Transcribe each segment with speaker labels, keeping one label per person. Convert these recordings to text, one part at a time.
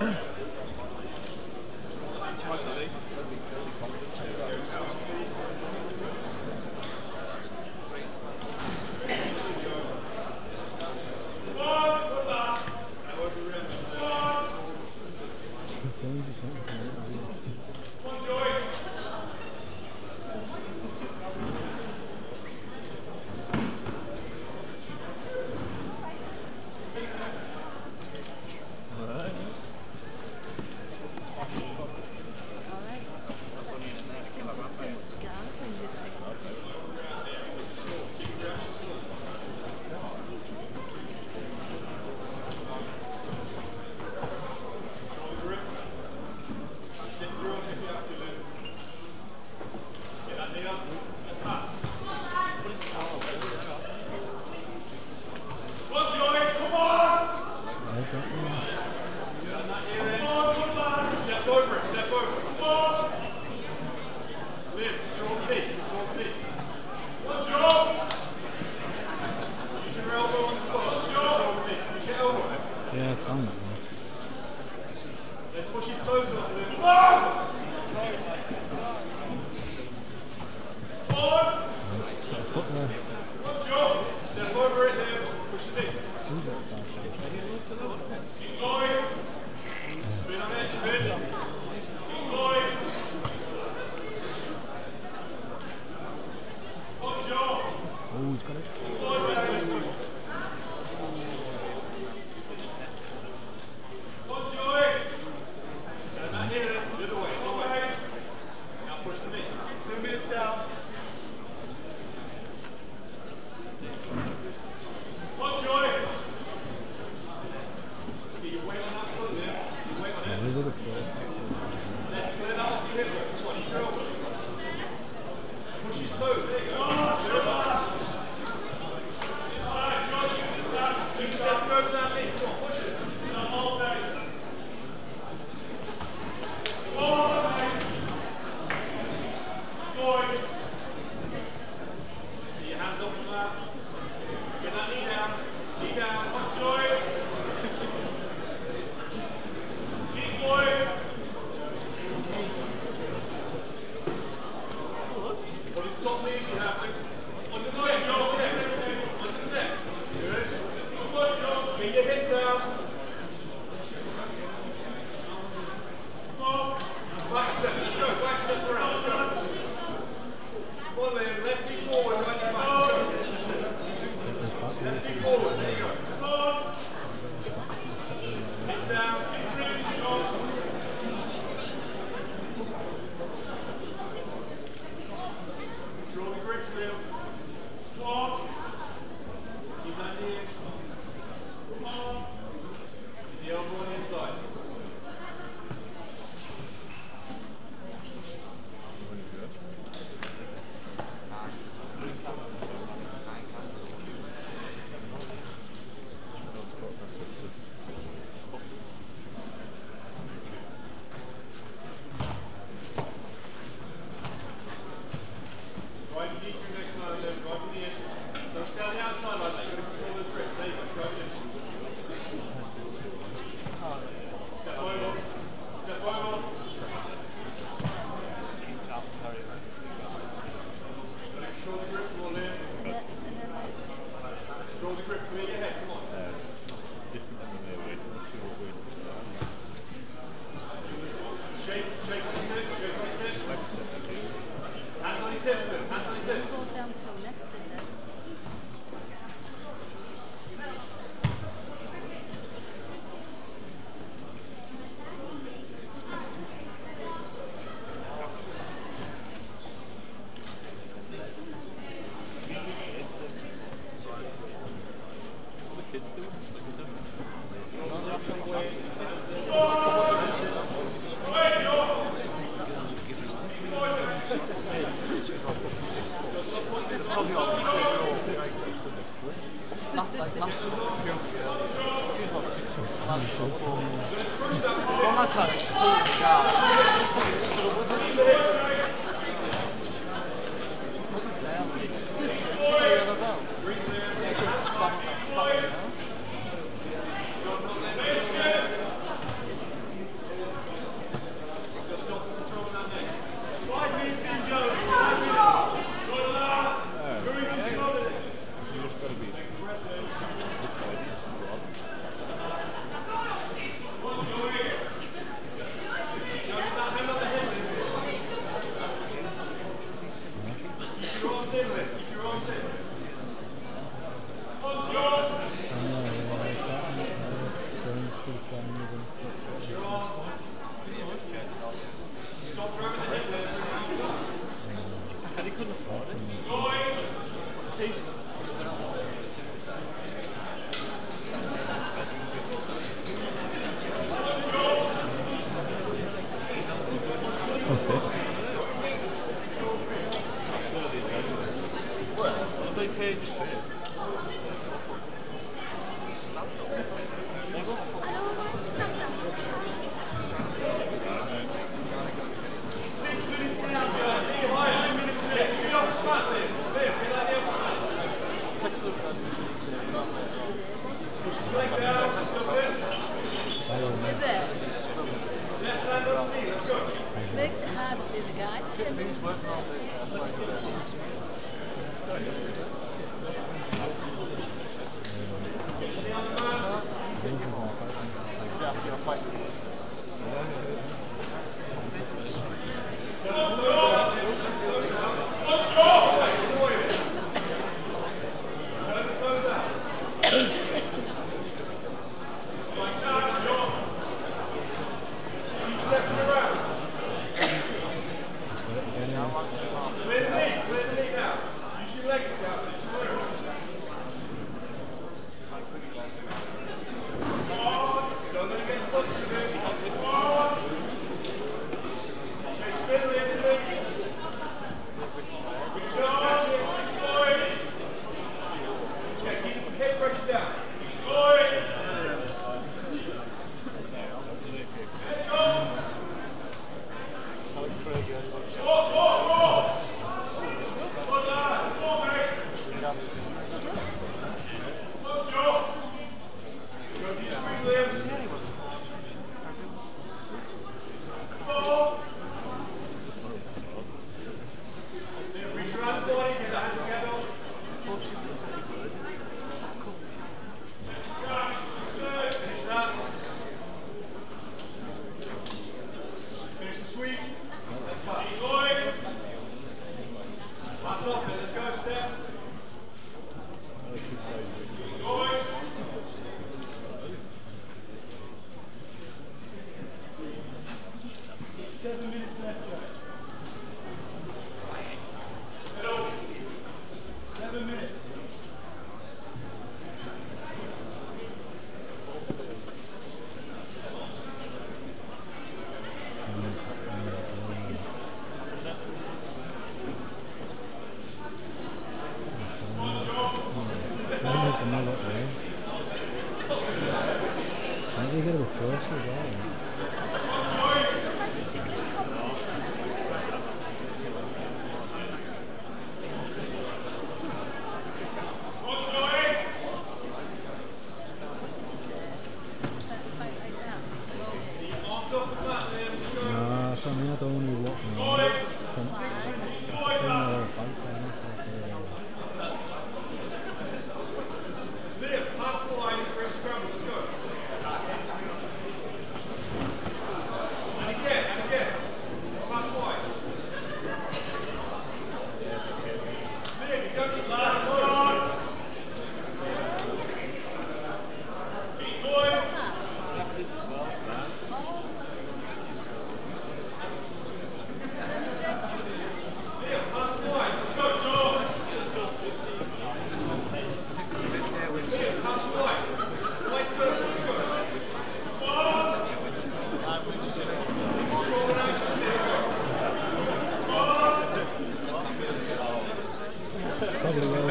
Speaker 1: Yeah. Not
Speaker 2: Okay. Eh, riesco a capire.
Speaker 1: they couldn't afford it. See? They paid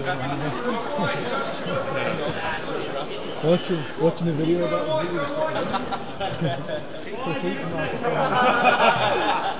Speaker 1: Watch you watching the video about the video.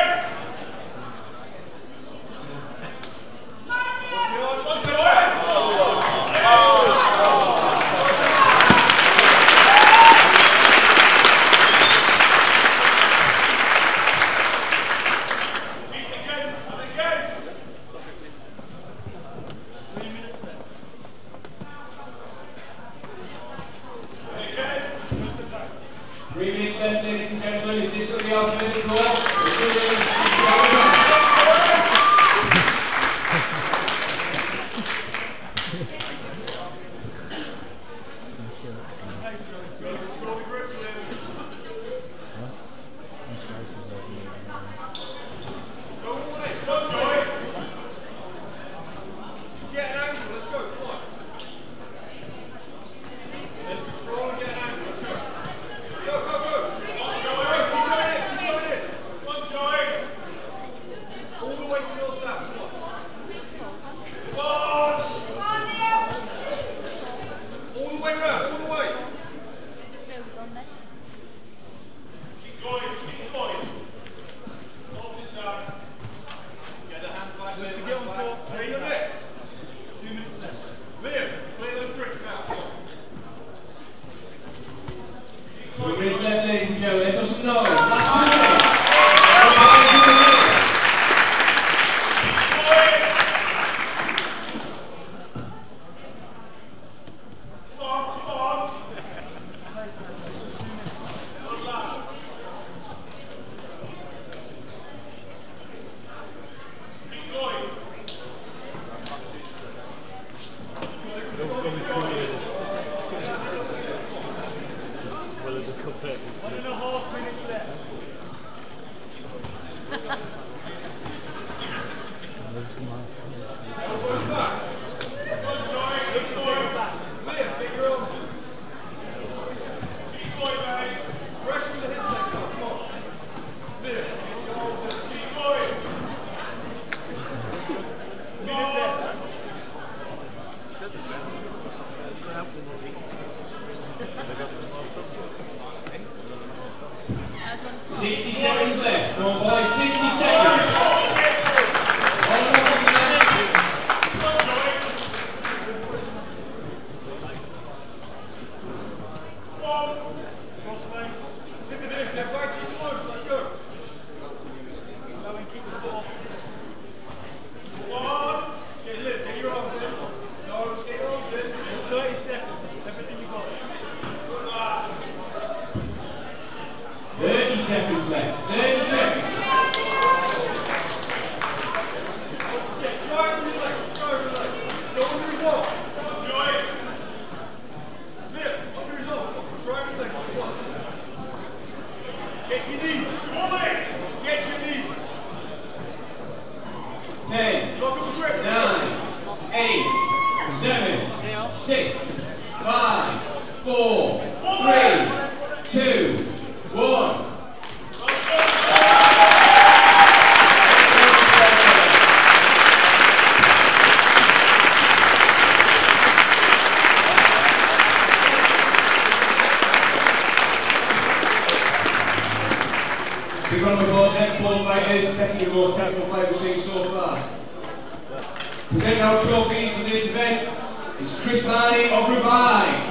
Speaker 3: Obrigado. 60 seconds left. Don't buy six, five, four, three, is Chris Barney of Revive.